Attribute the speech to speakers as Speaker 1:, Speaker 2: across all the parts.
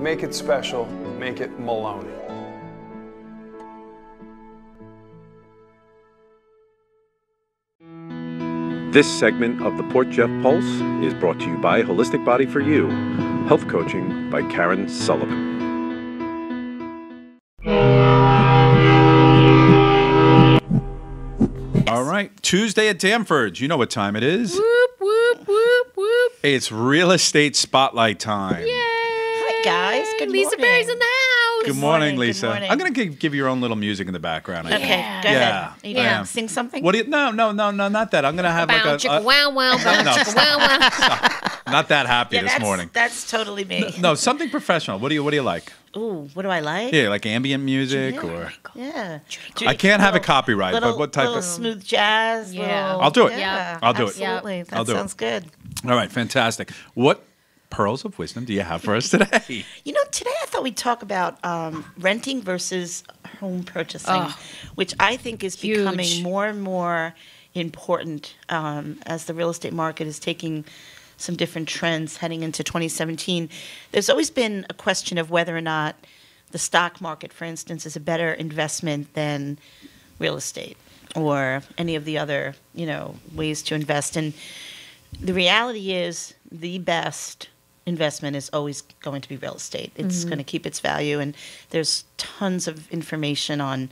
Speaker 1: Make it special. Make it Maloney.
Speaker 2: This segment of the Port Jeff Pulse is brought to you by Holistic Body for You, health coaching by Karen Sullivan.
Speaker 3: All right, Tuesday at Danford's. You know what time it is.
Speaker 4: Whoop, whoop, whoop, whoop.
Speaker 3: It's real estate spotlight time.
Speaker 4: Yay!
Speaker 5: Guys. Good
Speaker 4: Lisa
Speaker 5: morning.
Speaker 4: Perry's in the house.
Speaker 3: Good morning,
Speaker 5: morning, good
Speaker 3: Lisa.
Speaker 5: morning.
Speaker 3: I'm going to give, give your own little music in the background. I
Speaker 5: Okay,
Speaker 3: think.
Speaker 5: go
Speaker 3: Yeah,
Speaker 5: ahead. You
Speaker 3: I
Speaker 5: sing something?
Speaker 3: What do you? No, no, no, no, not that. I'm going to have
Speaker 4: Bow,
Speaker 3: like a,
Speaker 4: chicka,
Speaker 3: a-
Speaker 4: wow, wow, bow,
Speaker 3: no,
Speaker 4: chicka, wow, wow.
Speaker 3: not that happy
Speaker 5: yeah,
Speaker 3: this
Speaker 5: that's,
Speaker 3: morning.
Speaker 5: That's totally me.
Speaker 3: No, something professional. What do you What do you like?
Speaker 5: Ooh, what do I like?
Speaker 3: Yeah, like ambient music or
Speaker 5: Yeah.
Speaker 3: I can't have
Speaker 5: a
Speaker 3: copyright,
Speaker 5: little,
Speaker 3: but what type
Speaker 5: little
Speaker 3: of?
Speaker 5: smooth jazz.
Speaker 4: Yeah.
Speaker 5: little-
Speaker 3: I'll do it.
Speaker 5: Yeah,
Speaker 3: I'll do it.
Speaker 5: Absolutely. That
Speaker 3: I'll do it.
Speaker 5: sounds good.
Speaker 3: All right, fantastic. What pearls of wisdom do you have for us today?
Speaker 5: You know, today I thought we'd talk about um, renting versus home purchasing,
Speaker 4: Oh.
Speaker 5: which I think is
Speaker 4: Huge.
Speaker 5: becoming more and more important um, as the real estate market is taking some different trends heading into 2017. There's always been a question of whether or not the stock market, for instance, is a better investment than real estate or any of the other, you know, ways to invest. And the reality is the best investment is always going to be real estate. It's mm-hmm. going to keep its value, and there's tons of information on,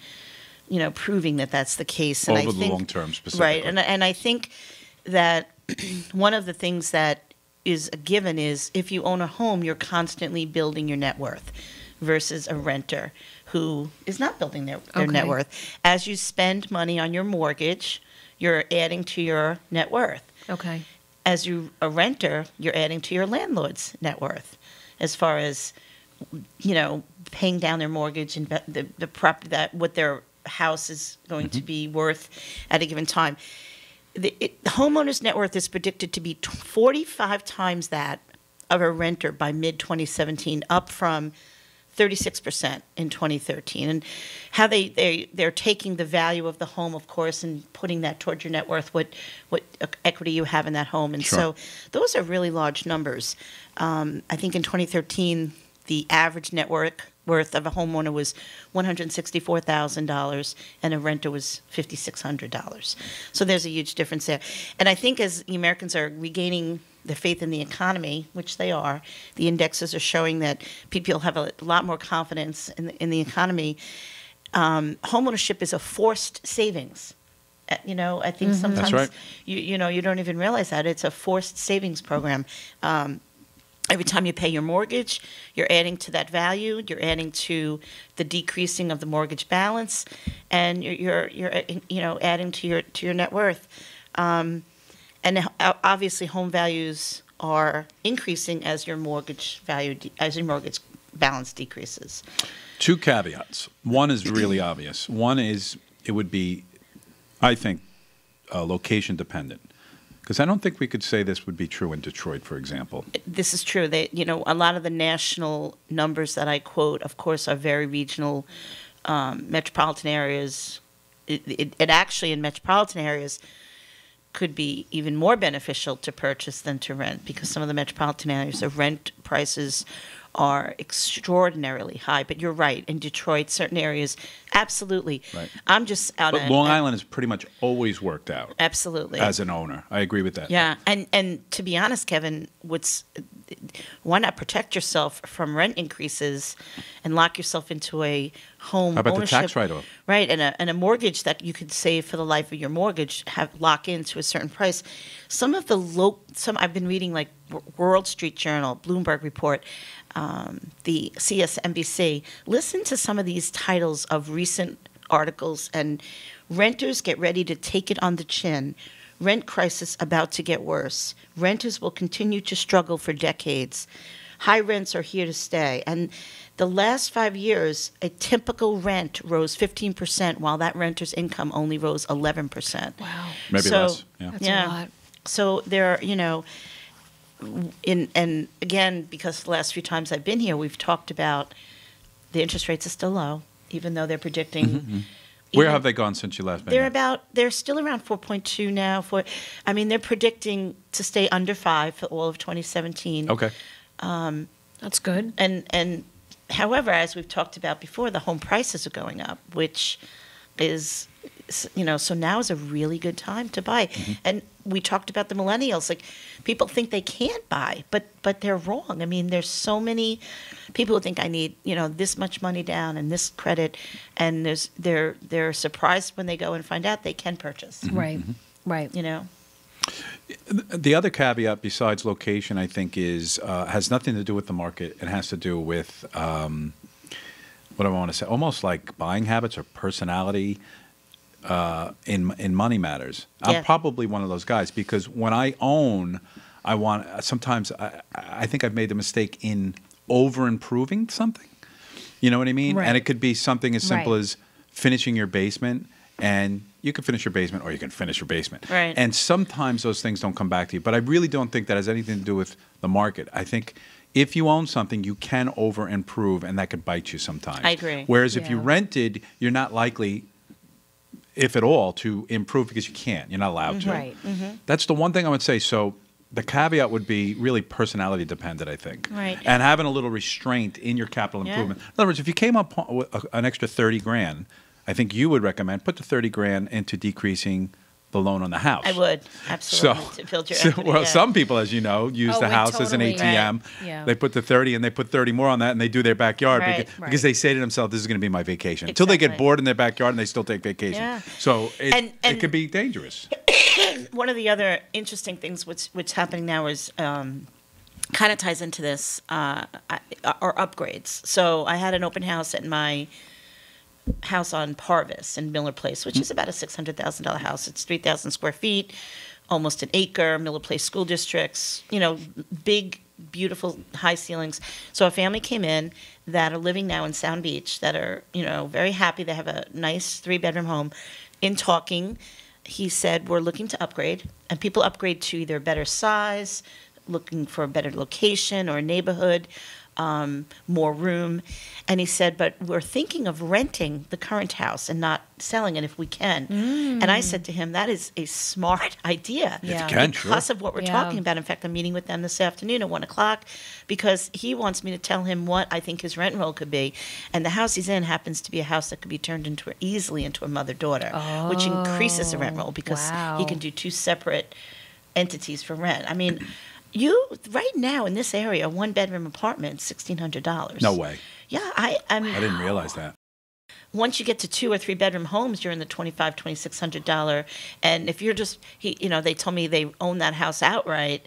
Speaker 5: you know, proving that that's the case. And I
Speaker 3: Over the
Speaker 5: think,
Speaker 3: long term, specifically, right?
Speaker 5: And and I think that one of the things that is a given is if you own a home, you're constantly building your net worth, versus a renter who is not building their, their net worth. As you spend money on your mortgage, you're adding to your net worth
Speaker 4: Okay.
Speaker 5: As you a renter, you're adding to your landlord's net worth, as far as you know, paying down their mortgage and the the prop that what their house is going to mm-hmm. be worth at a given time. The, it, the homeowner's net worth is predicted to be t- 45 times that of a renter by mid 2017, up from 36% in 2013 and how they, they they're taking the value of the home of course and putting that towards your net worth what what equity you have in that home. And
Speaker 3: Sure.
Speaker 5: so those are really large numbers. Um, i think in 2013 the average net worth worth of a homeowner was $164,000 and a renter was $5,600. So there's a huge difference there. And I think as the Americans are regaining their faith in the economy, which they are, the indexes are showing that people have a lot more confidence in the, in the economy. Um, homeownership is a forced savings. Uh, You know, I think sometimes
Speaker 3: right.
Speaker 5: you you know you don't even realize that it's a forced savings program. Um, every time you pay your mortgage, you're adding to that value. You're adding to the decreasing of the mortgage balance, and you're you're, you're you know adding to your to your net worth. Um, and obviously, home values are increasing as your mortgage value as your mortgage balance decreases.
Speaker 3: Two caveats. One is really obvious. One is it would be, I think, uh, location dependent. Because I don't think we could say this would be true in Detroit, for example.
Speaker 5: this is true. They, you know, a lot of the national numbers that I quote, of course, are very regional, um, metropolitan areas. It, it, it actually in metropolitan areas could be even more beneficial to purchase than to rent because some of the metropolitan areas, the rent prices are extraordinarily high. But you're right. In Detroit, certain areas, absolutely.
Speaker 3: Right.
Speaker 5: I'm just out
Speaker 3: But
Speaker 5: of
Speaker 3: Long Island has pretty much always worked out
Speaker 5: Absolutely.
Speaker 3: as an owner. I agree with that.
Speaker 5: Yeah, and and to be honest, Kevin, what's why not protect yourself from rent increases and lock yourself into a home
Speaker 3: How about the tax write-off?
Speaker 5: Right, and a and a mortgage that you could save for the life of your mortgage, have lock into a certain price. Some of the low, some I've been reading like Wall Street Journal, Bloomberg Report, um, the CSNBC. Listen to some of these titles of recent articles and renters get ready to take it on the chin. Rent crisis about to get worse. Renters will continue to struggle for decades. High rents are here to stay. And the last five years, a typical rent rose 15%, while that renter's income only rose 11%.
Speaker 4: Wow.
Speaker 3: Maybe
Speaker 5: So-
Speaker 3: less. Yeah.
Speaker 4: That's
Speaker 5: Yeah.
Speaker 4: a lot.
Speaker 5: So there, are, you know, in and again, because the last few times I've been here, we've talked about the interest rates are still low, even though they're predicting.
Speaker 3: Mm-hmm, mm-hmm.
Speaker 5: Where
Speaker 3: have they gone since you last been
Speaker 5: they're
Speaker 3: here?
Speaker 5: about they're still around 4.2 now. For I mean, they're predicting to stay under five for all of 2017.
Speaker 3: Okay.
Speaker 4: Um, That's good.
Speaker 5: And and however, as we've talked about before, the home prices are going up, which is you know so now is a really good time to buy. Mm-hmm. And we talked about the millennials. Like people think they can't buy, but but they're wrong. I mean, there's so many people who think I need you know this much money down and this credit, and there's they're they're surprised when they go and find out they can purchase.
Speaker 4: Right. Right.
Speaker 5: You know.
Speaker 3: The other caveat besides location, I think, is uh, has nothing to do with the market. It has to do with um, what do I want to say? Almost like buying habits or personality uh, in in money matters.
Speaker 5: Yeah.
Speaker 3: I'm probably one of those guys because when I own, I want. Sometimes I, I think I've made the mistake in over improving something. You know what I mean?
Speaker 4: Right.
Speaker 3: And it could be something as simple
Speaker 4: Right.
Speaker 3: as finishing your basement, and you can finish your basement, or you can finish your basement.
Speaker 5: Right.
Speaker 3: And sometimes those things don't come back to you. But I really don't think that has anything to do with the market. I think if you own something, you can over improve, and that could bite you sometimes.
Speaker 5: I agree.
Speaker 3: Whereas if you rented, you're not likely, if at all, to improve because you can't. You're not allowed mm-hmm. to.
Speaker 4: Right. Mm-hmm.
Speaker 3: That's the one thing I would say. So the caveat would be really personality dependent, I think.
Speaker 5: Right.
Speaker 3: And having a little restraint in your capital
Speaker 5: Yeah.
Speaker 3: improvement. In other words, if you came up with an extra 30 grand, I think you would recommend put the 30 grand into decreasing the loan on the house.
Speaker 5: I would absolutely so, to build your
Speaker 3: so-
Speaker 5: equity.
Speaker 3: well,
Speaker 5: yeah.
Speaker 3: some people, as you know, use
Speaker 4: Oh,
Speaker 3: the
Speaker 4: wait,
Speaker 3: house as an. ATM.
Speaker 4: Right. Yeah.
Speaker 3: They put the 30 and they put 30 more on that and they do their backyard
Speaker 5: Right.
Speaker 3: because,
Speaker 4: Right.
Speaker 3: because they say to themselves, this is going to be my vacation. Until they get bored in their backyard and they still take vacation.
Speaker 5: Yeah.
Speaker 3: So it,
Speaker 5: And- and-
Speaker 3: it could be dangerous.
Speaker 5: one of the other interesting things which what's happening now is um, kind of ties into this uh, are upgrades. So I had an open house at my house on Parvis in Miller Place, which is about a six hundred thousand dollar house. It's three thousand square feet, almost an acre. Miller Place school districts, you know, big, beautiful, high ceilings. So a family came in that are living now in Sound Beach that are you know very happy. They have a nice three bedroom home. In talking, he said we're looking to upgrade, and people upgrade to either better size, looking for a better location or neighborhood um, more room. And he said, but we're thinking of renting the current house and not selling it if we can. And I said to him, that is a smart idea.
Speaker 4: Yeah.
Speaker 3: can, sure.
Speaker 5: Because of what we're
Speaker 4: Yeah.
Speaker 5: talking about. In fact, I'm meeting with them this afternoon at one o'clock because he wants me to tell him what I think his rent roll could be. And the house he's in happens to be a house that could be turned into easily into a mother daughter, which increases the rent roll because he can do two separate entities for rent. I mean, you right now in this area, one bedroom apartment, sixteen hundred dollars.
Speaker 3: No way.
Speaker 5: Yeah, I I'm,
Speaker 3: I didn't realize that.
Speaker 5: once you get to two or three bedroom homes, you're in the twenty five, twenty six hundred dollar. And if you're just he, you know, they told me they own that house outright,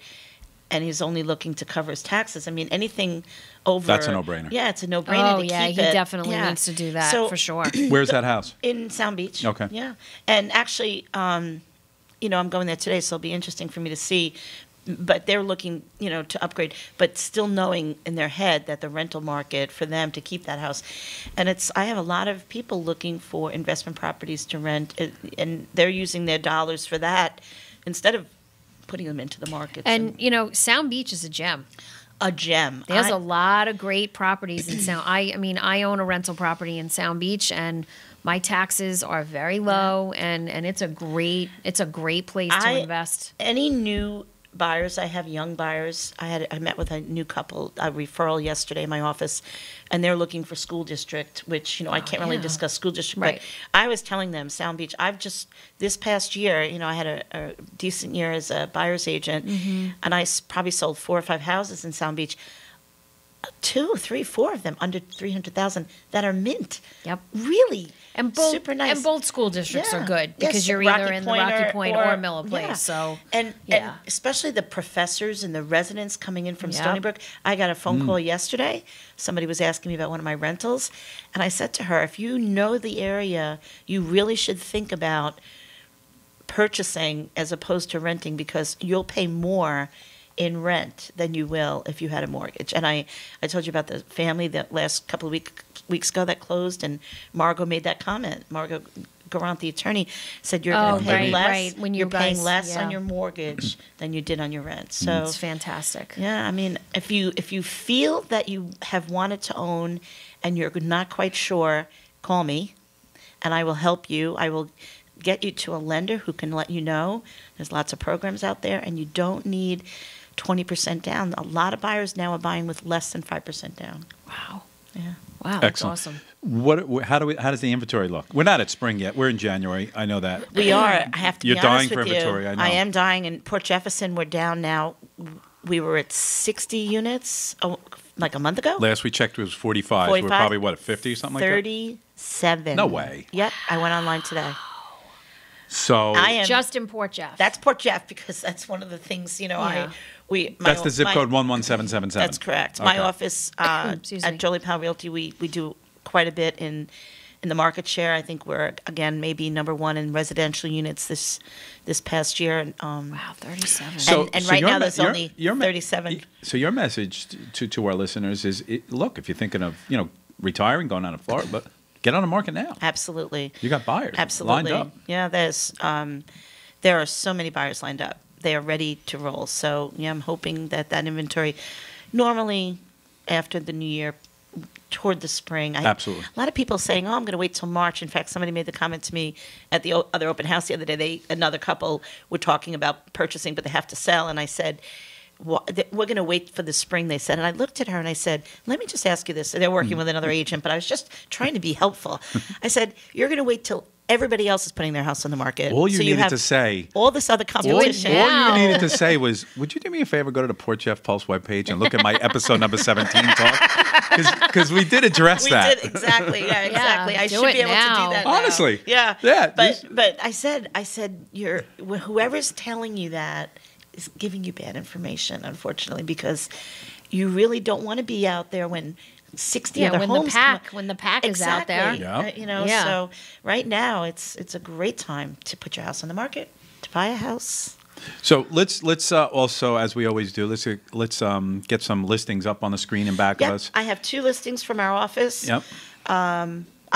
Speaker 5: and he's only looking to cover his taxes. I mean, anything over
Speaker 3: That's a no-brainer.
Speaker 5: Yeah, it's a no brainer.
Speaker 4: Oh,
Speaker 5: to
Speaker 4: yeah,
Speaker 5: keep
Speaker 4: he
Speaker 5: it.
Speaker 4: definitely
Speaker 5: Yeah.
Speaker 4: needs to do that
Speaker 5: So,
Speaker 4: for sure.
Speaker 3: Where's that house?
Speaker 5: in Sound Beach.
Speaker 3: Okay.
Speaker 5: Yeah, and actually, um, you know, I'm going there today, so it'll be interesting for me to see. But they're looking, you know, to upgrade, but still knowing in their head that the rental market for them to keep that house, and it's. I have a lot of people looking for investment properties to rent, and they're using their dollars for that instead of putting them into the market.
Speaker 4: And you know, Sound Beach is a gem.
Speaker 5: a gem.
Speaker 4: There's
Speaker 5: a
Speaker 4: a lot of great properties in Sound. I, I mean, I own a rental property in Sound Beach, and my taxes are very low, and and it's a great it's a great place to
Speaker 5: I-
Speaker 4: invest.
Speaker 5: any new buyers. I have young buyers. I had I met with a new couple a referral yesterday in my office and they're looking for school district which you know I oh, can't really discuss school district
Speaker 4: Right.
Speaker 5: but I was telling them Sound Beach. I've just this past year you know I had a, a decent year as a buyer's agent mm-hmm. and I probably sold four or five houses in Sound Beach two three four of them under 300,000 that are mint
Speaker 4: Yep.
Speaker 5: really
Speaker 4: And both
Speaker 5: super nice
Speaker 4: and both school districts are
Speaker 5: Yeah.
Speaker 4: good
Speaker 5: Yes,
Speaker 4: because you're either
Speaker 5: Rocky
Speaker 4: in the
Speaker 5: Point
Speaker 4: Rocky Point or, Miller Place.
Speaker 5: yeah.
Speaker 4: So
Speaker 5: and,
Speaker 4: yeah.
Speaker 5: and especially the professors and the residents coming in from
Speaker 4: Yep.
Speaker 5: Stony Brook. I got a phone
Speaker 3: Mm.
Speaker 5: call yesterday. Somebody was asking me about one of my rentals, and I said to her, "If you know the area, you really should think about purchasing as opposed to renting because you'll pay more." In rent than you will if you had a mortgage, and I, I told you about the family that last couple of week, weeks ago that closed, and Margot made that comment. Margot Garant, the attorney, said you're
Speaker 4: Oh,
Speaker 5: going to pay
Speaker 4: right,
Speaker 5: less.
Speaker 4: right, when you
Speaker 5: you're paying
Speaker 4: guys-
Speaker 5: less
Speaker 4: yeah.
Speaker 5: on your mortgage than you did on your rent. Mm, so
Speaker 4: it's fantastic.
Speaker 5: yeah, I mean, if you if you feel that you have wanted to own and you're not quite sure, call me, and I will help you. I will get you to a lender who can let you know. There's lots of programs out there, and you don't need 20% down. A lot of buyers now are buying with less than 5% down.
Speaker 4: Wow.
Speaker 5: Yeah.
Speaker 4: Wow. That's
Speaker 3: Excellent.
Speaker 4: awesome.
Speaker 3: What? How do we? How does the inventory look? We're not at spring yet. We're in January. I know that.
Speaker 5: We are. I have to
Speaker 3: You're
Speaker 5: be
Speaker 3: dying
Speaker 5: honest
Speaker 3: for
Speaker 5: with
Speaker 3: inventory,
Speaker 5: you.
Speaker 3: I know.
Speaker 5: I am dying. In Port Jefferson, we're down now. We were at 60 units oh, like a month ago.
Speaker 3: Last we checked, it was 45.
Speaker 5: 45 We're
Speaker 3: probably what at 50 or something like that.
Speaker 5: 37.
Speaker 3: No way.
Speaker 5: Yep. I went online today.
Speaker 3: So
Speaker 5: I am.
Speaker 4: Just in Port Jeff.
Speaker 5: that's Port Jeff because that's one of the things you know.
Speaker 4: Yeah.
Speaker 5: I we. My,
Speaker 3: that's the zip
Speaker 5: my-
Speaker 3: code 11777.
Speaker 5: That's correct. My office uh, at
Speaker 4: me.
Speaker 5: Jolie Powell Realty, we we do quite a bit in in the market share. I think we're again maybe number one in residential units this this past year. And, um,
Speaker 4: wow, 37.
Speaker 5: So- and right now
Speaker 3: me-
Speaker 5: there's
Speaker 3: your-
Speaker 5: only
Speaker 3: your me-
Speaker 5: 37.
Speaker 3: So your message to to our listeners is: it, look, if you're thinking of you know retiring, going down to Florida, but get on the market now.
Speaker 5: Absolutely.
Speaker 3: You got buyers
Speaker 5: Absolutely.
Speaker 3: lined up.
Speaker 5: Yeah, there's um, there are so many buyers lined up. They are ready to roll. So yeah, I'm hoping that that inventory, normally after the new year, toward the spring. I,
Speaker 3: Absolutely.
Speaker 5: A lot of people saying, "Oh, I'm going to wait till March." In fact, somebody made the comment to me at the other open house the other day. They another couple were talking about purchasing, but they have to sell, and I said. "Wha- We're going to wait for the spring, they said. And I looked at her and I said, Let me just ask you this. They're working mm. with another agent, but I was just trying to be helpful. I said, You're going to wait till everybody else is putting their house on the market.
Speaker 3: All you
Speaker 5: So
Speaker 3: needed
Speaker 5: have
Speaker 3: to say-
Speaker 5: all this other
Speaker 4: it
Speaker 5: competition.
Speaker 4: now.
Speaker 3: All you needed to say was, "Would you do me a favor? Go to the Port Jeff Pulse webpage and look at my episode number 17 talk because we did address
Speaker 5: We
Speaker 3: that.
Speaker 5: did exactly. Yeah, exactly. I should be able
Speaker 4: now.
Speaker 5: to do that. now.
Speaker 3: Honestly.
Speaker 5: yeah,
Speaker 3: Yeah,
Speaker 5: But but I said I said you're whoever's telling you that is giving you bad information, unfortunately, because you really don't want to be out there when. 60
Speaker 4: Yeah,
Speaker 5: other
Speaker 4: when the
Speaker 5: homes come
Speaker 4: pack-
Speaker 5: up.
Speaker 4: when the pack is out there.
Speaker 3: Yeah.
Speaker 5: Uh, you know
Speaker 4: Yeah.
Speaker 5: so right now it's it's a great time to put your house on the market to buy a house
Speaker 3: So let's let's uh, also, as we always do, let's uh, let's um, get some listings up on the screen in back
Speaker 5: Yep,
Speaker 3: of us.
Speaker 5: I have two listings from our office.
Speaker 3: Yep.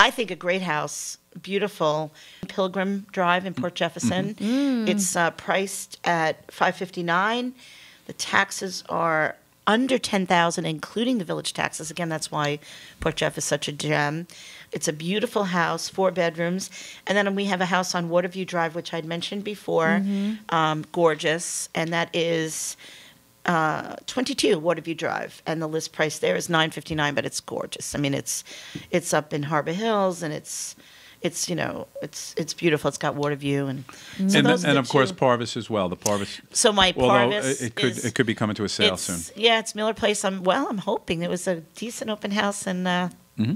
Speaker 5: I think a great house, beautiful. Pilgrim Drive in Port Jefferson. It's uh, priced at five fifty nine. The taxes are under ten thousand, including the village taxes. Again, that's why Port Jeff is such a gem. It's a beautiful house, four bedrooms, and then we have a house on Waterview Drive, which I'd mentioned before. Um, gorgeous, and that is uh, 22 Waterview Drive, and the list price there is 9.59, but it's gorgeous. I mean, it's it's up in Harbor Hills, and it's it's you know it's it's beautiful. It's got water view, and so
Speaker 3: and and of course
Speaker 5: two.
Speaker 3: Parvis as well. The Parvis.
Speaker 5: So my Parvis
Speaker 3: it, it could
Speaker 5: is-
Speaker 3: it could be coming to a sale soon.
Speaker 5: Yeah, it's Miller Place. I'm well. I'm hoping it was a decent open house, and uh,
Speaker 3: Mm-hmm.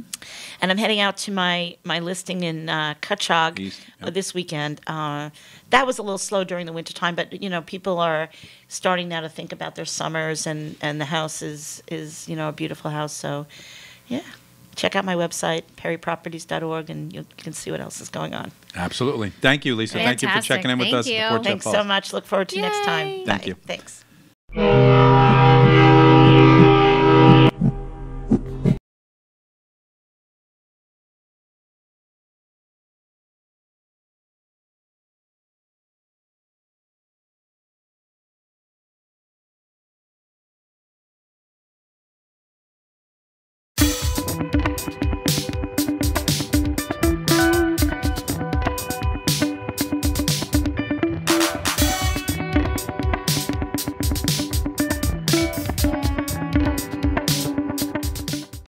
Speaker 5: and I'm heading out to my my listing in uh, Cutchogue
Speaker 3: East, yep.
Speaker 5: this weekend. Uh, that was a little slow during the winter time, but you know people are starting now to think about their summers, and and the house is is you know a beautiful house. So, yeah. Check out my website, perryproperties.org, and you can see what else is going on.
Speaker 3: Absolutely. Thank you, Lisa. Thank you for checking in with
Speaker 4: Thank
Speaker 3: us.
Speaker 4: you.
Speaker 3: Port
Speaker 5: Thanks so much. Look forward to next time.
Speaker 3: Thank
Speaker 5: Bye.
Speaker 3: you.
Speaker 5: Thanks.